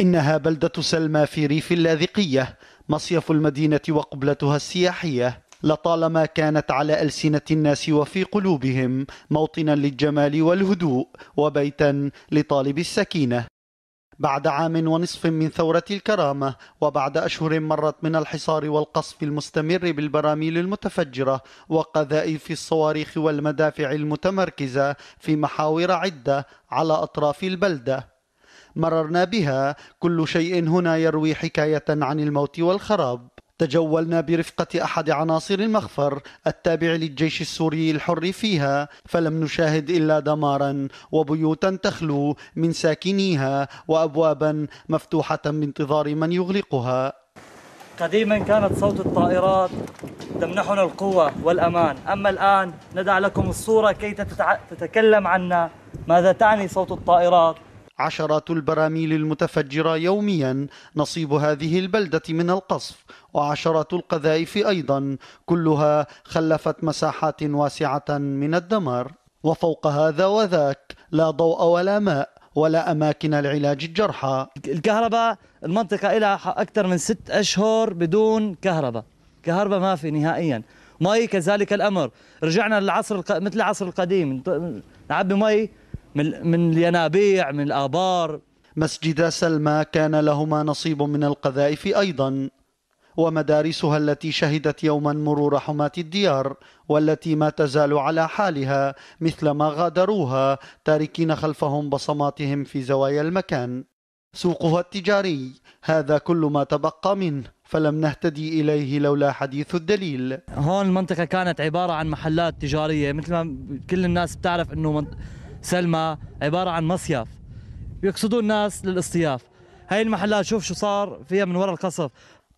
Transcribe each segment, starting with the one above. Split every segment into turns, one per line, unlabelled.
إنها بلدة سلمى في ريف اللاذقية مصيف المدينة وقبلتها السياحية. لطالما كانت على ألسنة الناس وفي قلوبهم موطنا للجمال والهدوء وبيتا لطالب السكينة. بعد عام ونصف من ثورة الكرامة وبعد أشهر مرت من الحصار والقصف المستمر بالبراميل المتفجرة وقذائف الصواريخ والمدافع المتمركزة في محاور عدة على أطراف البلدة. مررنا بها. كل شيء هنا يروي حكاية عن الموت والخراب. تجولنا برفقة أحد عناصر المخفر التابع للجيش السوري الحر فيها. فلم نشاهد إلا دمارا وبيوتا تخلو من ساكنيها وأبوابا مفتوحة بانتظار من يغلقها.
قديما كانت صوت الطائرات تمنحنا القوة والأمان. أما الآن ندع لكم الصورة كي تتكلم عنا. ماذا تعني صوت الطائرات؟
عشرات البراميل المتفجرة يوميا نصيب هذه البلدة من القصف وعشرات القذائف أيضا كلها خلفت مساحات واسعة من الدمار. وفوق هذا وذاك لا ضوء ولا ماء ولا أماكن لعلاج الجرحى.
الكهرباء المنطقة لها أكثر من ست أشهر بدون كهرباء. كهرباء ما في نهائيا. مي كذلك الأمر. رجعنا للعصر مثل العصر القديم. نعبي مي من من الينابيع من الآبار.
مسجد سلمى كان لهما نصيب من القذائف أيضا ومدارسها التي شهدت يوما مرور حماة الديار والتي ما تزال على حالها مثل ما غادروها تاركين خلفهم بصماتهم في زوايا المكان. سوقها التجاري هذا كل ما تبقى منه فلم نهتدي إليه لولا حديث الدليل.
هون المنطقة كانت عبارة عن محلات تجارية مثل ما كل الناس بتعرف أنه سلمى عبارة عن مصيف. يقصدون الناس للاصطياف. هاي المحلات شوف شو صار فيها من وراء القصف.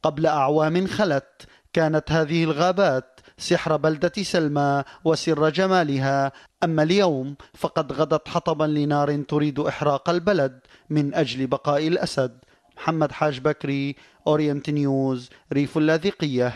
قبل أعوام خلت. كانت هذه الغابات سحر بلدة سلمى وسر جمالها. أما اليوم فقد غدت حطبا لنار تريد إحراق البلد من أجل بقاء الأسد. محمد حاج بكري أورينت نيوز ريف اللاذقية.